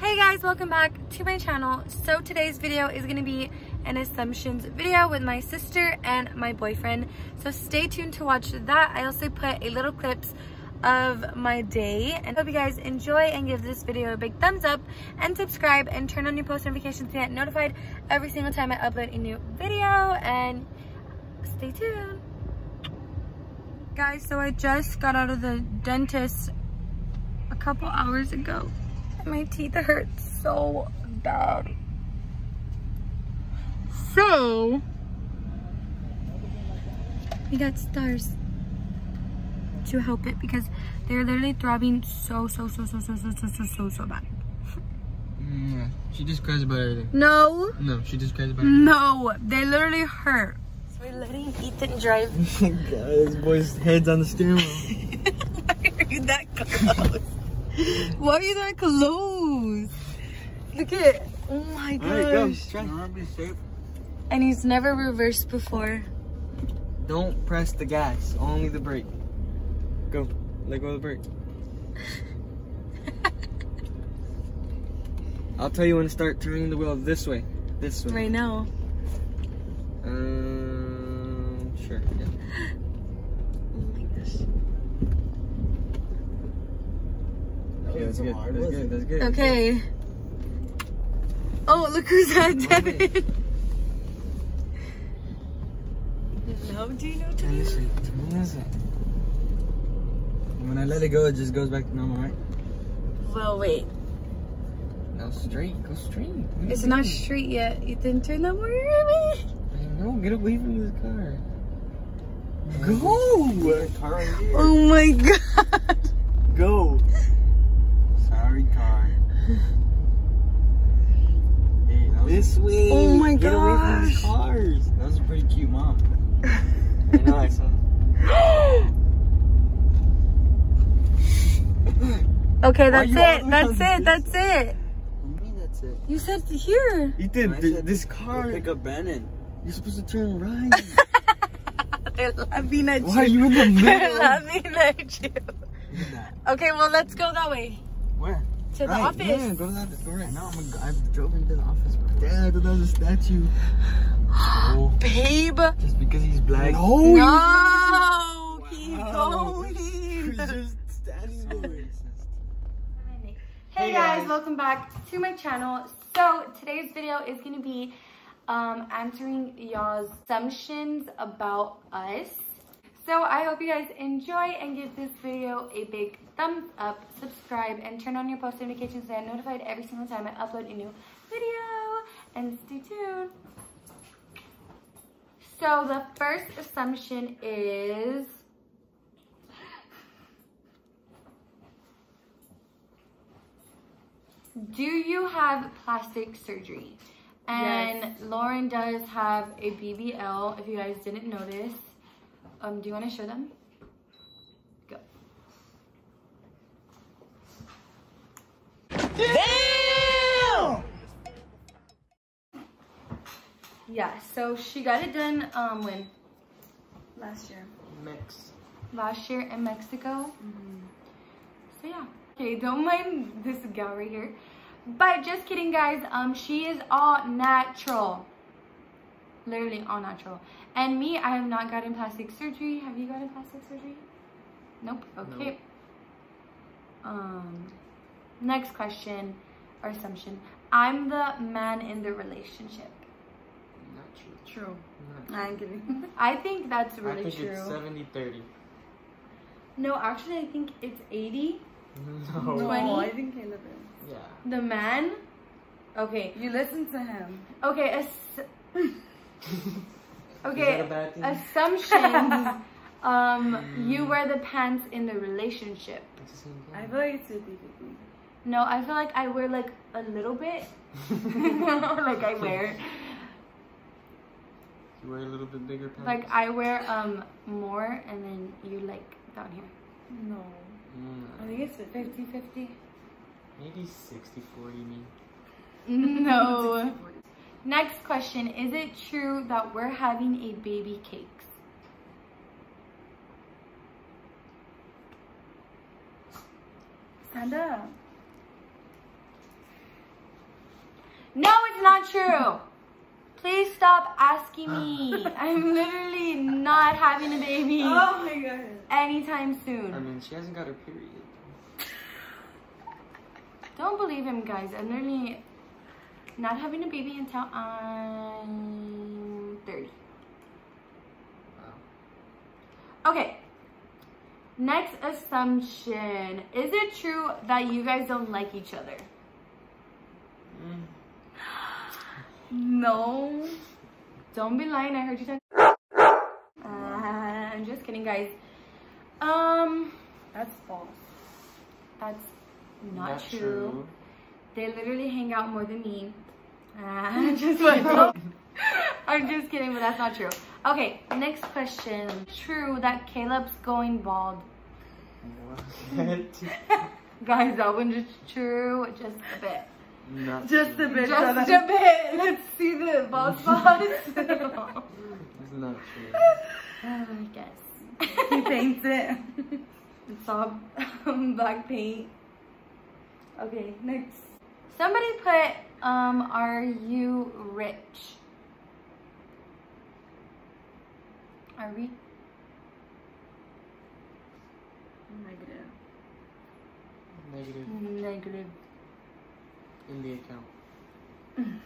Hey guys, welcome back to my channel. So today's video is going to be an assumptions video with my sister and my boyfriend. So stay tuned to watch that. I also put a little clips of my day and hope you guys enjoy and give this video a big thumbs up and subscribe and turn on your post notifications to get notified every single time I upload a new video and stay tuned. Guys, so I just got out of the dentist a couple hours ago. My teeth hurt so bad. So, we got stars to help it because they're literally throbbing so, so, so, so, so, so, so, so, so, so bad. Mm, she just cries about everything. No, No, she just cries about everything. no, they literally hurt. So we're letting Ethan drive. Oh my god, this boy's head's on the steering wheel. Why are you that close? Why are you that close? Look at. Oh my gosh. Try. Be safe. And he's never reversed before. Don't press the gas, only the brake. Go. Let go of the brake. I'll tell you when to start turning the wheel this way. This way. Right now. Um, sure. Yeah. Oh my gosh. Okay, that's good. That's good. That's good. Okay. Oh, look who's that, Devin. Hello, do you know what to do? way. Turn this. When I let it go, it just goes back to normal, right? Well, wait. No, straight. Go straight. What It's you not doing? straight yet. You didn't turn that more way. I know. Get away from this car. Go. Car right. Oh my god. Go. Sorry, car. Hey, that was this oh way. Oh my Get away from these gosh. cars. That was a pretty cute mom. I know. I saw. Okay, that's it. That's it. That's it. What do you mean that's it? You said here. Ethan, I th- said- this car. Pick up Bannon. You're supposed to turn right. They're laughing at Why are you. you in the They're middle? laughing at you. Okay, well, let's go that way. Where? To the right. office. Yeah, go to that. Go right now. I'm a, I've drove into the office. Before. Yeah, I thought that was a statue. Oh, Babe. just because he's black. No, No. keep Wow. going. He's just standing there. Hey guys, welcome back to my channel. So today's video is going to be um, answering y'all's assumptions about us. So I hope you guys enjoy and give this video a big thumbs up, subscribe, and turn on your post notifications so I'm notified every single time I upload a new video. And stay tuned. So the first assumption is Do you have plastic surgery? And Lauren does have a BBL, if you guys didn't notice. Um, do you want to show them? Go. Damn! Yeah, so she got it done um when? Last year. Mix. Last year in Mexico. So yeah. Okay, don't mind this gal right here. But just kidding guys, um she is all natural. Literally all natural. And me, I have not gotten plastic surgery. Have you gotten plastic surgery? Nope. Okay. Um next question or assumption. I'm the man in the relationship. Not true. True. Not I'm kidding. I think that's true. really I think true. it's 70 30. No, actually I think it's 80. No. No. 20? I think Caleb is. Yeah. The man? Okay. You listen to him. Okay, ass- Is okay, a bad thing? assumptions. um, you wear the pants in the relationship. It's the same I feel like it's 50 No, I feel like I wear like a little bit. like I wear, You wear a little bit bigger pants. like I wear um more, and then you like down here. No. Mm, I think it's 50 50. maybe 60 40 me. No. Next question: Is it true that we're having a baby cakes? Stand up. No, it's not true. Please stop asking me. I'm literally not having a baby Oh my god. anytime soon. I mean, she hasn't got her period. Don't believe him, guys. I'm literally not having a baby until I'm 30. Wow. Okay. Next assumption. Is it true that you guys don't like each other? Mm. No. Don't be lying. I heard you talk. Uh, I'm just kidding, guys. Um, That's false. that's not, Not true. They literally hang out more than me. Uh, just like, I'm just kidding, but that's not true. Okay, next question. True that Caleb's going bald. What? Guys, that one just true, just a bit. Not Just true. a bit. Just brother. a bit. Let's see the bald spots. It's not true. I guess. He paints it. It's all black paint. Okay, next. Somebody put, um, are you rich? Are we? Negative. Negative Negative. Negative. in the account.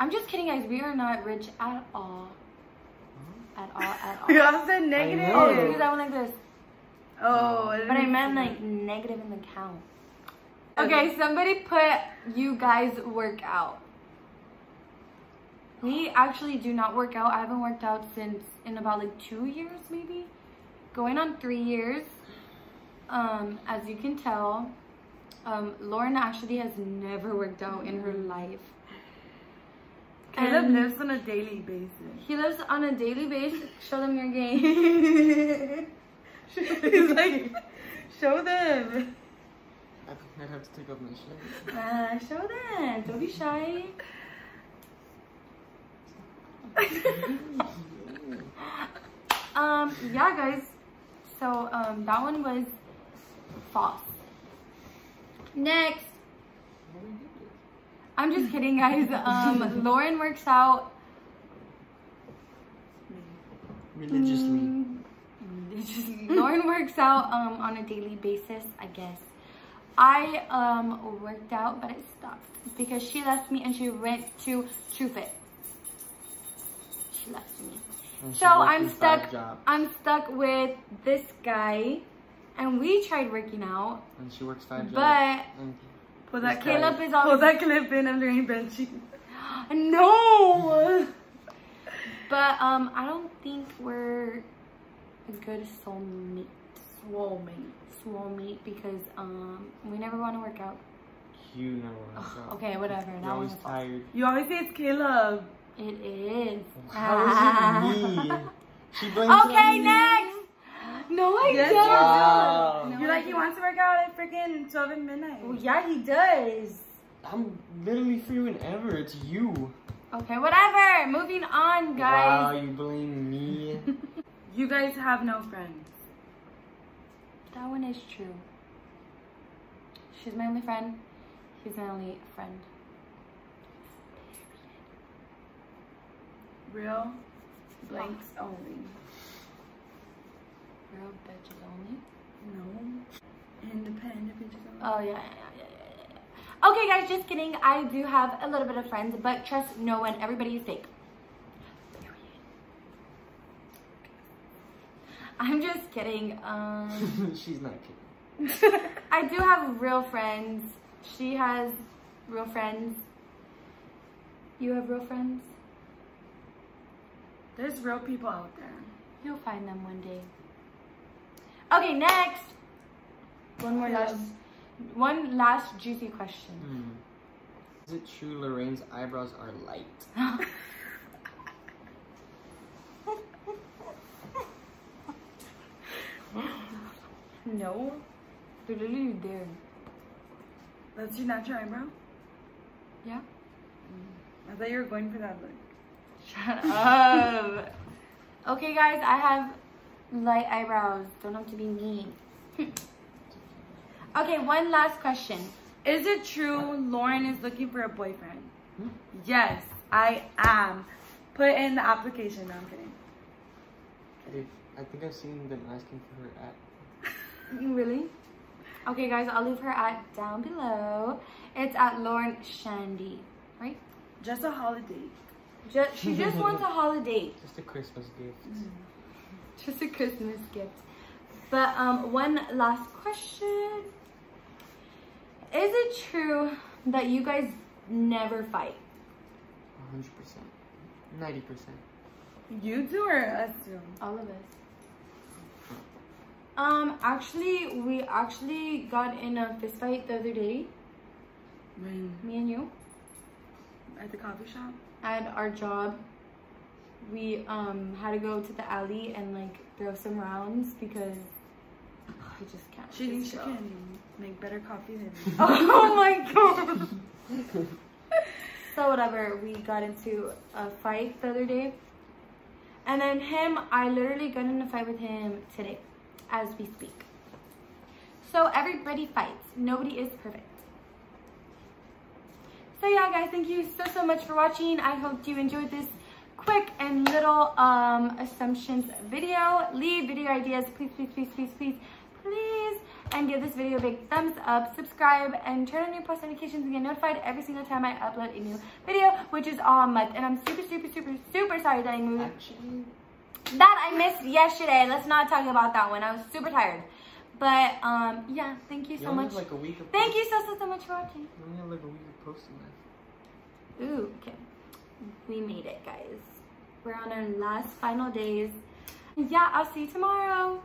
I'm just kidding, guys. We are not rich at all. At all, at all. We all said negative. know. Oh, because I went like this. Oh, I But I meant like negative in the count. Okay, somebody put you guys work out. We actually do not work out. I haven't worked out since in about like two years, maybe. Going on three years. Um, as you can tell, um, Lauren actually has never worked out in her life. Caleb lives on a daily basis. He lives on a daily basis. Show them your game. He's like, show them. I think I'd have to take off my shirt. Uh, show them. Don't be shy. um, yeah, guys. So, um, that one was false. Next. I'm just kidding, guys. Um, Lauren works out Religiously. Mm, religiously. Lauren works out um, on a daily basis, I guess. I um, worked out, but I stopped because she left me and she went to TruFit. She left me. And So I'm stuck. I'm stuck with this guy, and we tried working out, And she works five jobs. but And Pull that This clip. Caleb is Pull always that clip in. I'm doing benchy. no. But um, I don't think we're a good soulmate. Soulmate. Soulmate because um, we never want to work out. you know what Ugh, I'm okay, whatever. You're Now always tired. You always say it's Caleb. It is. How is it me? She blames it okay, me. next. No, I Yes, don't. Wow. No, You're like, he wants to work out at freaking 12 at midnight. Well, yeah, he does. I'm literally free whenever. It's you. Okay, whatever. Moving on, guys. Wow, guys. you blame me. You guys have no friends. That one is true. She's my only friend. He's my only friend. Real blanks only. Real bitches only. No. Independent bitches only. Oh yeah, yeah, yeah, yeah, yeah, yeah. Okay, guys, just kidding. I do have a little bit of friends, but trust no one. Everybody is fake. I'm just kidding. Um, She's not kidding. I do have real friends. She has real friends. You have real friends. There's real people out there. You'll find them one day. Okay, next. One more last, one last juicy question. Hmm. Is it true Lorraine's eyebrows are light? No, they're literally there. That's your natural eyebrow? Yeah. I thought you were going for that look. Shut up. okay, guys, I have light eyebrows. Don't have to be mean. okay, one last question. Is it true Lauren is looking for a boyfriend? Hmm? Yes, I am. Put in the application. No, I'm kidding. I think I've seen them asking for her at. Really? Okay, guys, I'll leave her at down below. It's at Lauren Shandy, right? Just a holiday. Just, she just wants a holiday. Just a Christmas gift. Just a Christmas gift. But um, one last question. Is it true that you guys never fight? 100%. 90%. You do or us do? All of us. Um, actually, we actually got in a fist fight the other day, When me and you, at the coffee shop. at our job. We um had to go to the alley and like throw some rounds because I just can't. She thinks she just can go. make better coffee than me. Oh my god. so whatever, we got into a fight the other day. And then him, I literally got in a fight with him today as we speak. So everybody fights. Nobody is perfect. So yeah, guys, thank you so, so much for watching. I hope you enjoyed this quick and little um, assumptions video. Leave video ideas, please, please, please, please, please, please. And give this video a big thumbs up, subscribe, and turn on your post notifications and get notified every single time I upload a new video, which is all month. And I'm super, super, super, super sorry that I moved. Actually, That I missed yesterday. Let's not talk about that one. I was super tired. But um, yeah, thank you you so only much. like a week Thank you so, so, so much for watching. You only have like a week of posting left. Ooh, okay. We made it, guys. We're on our last final days. Yeah, I'll see you tomorrow.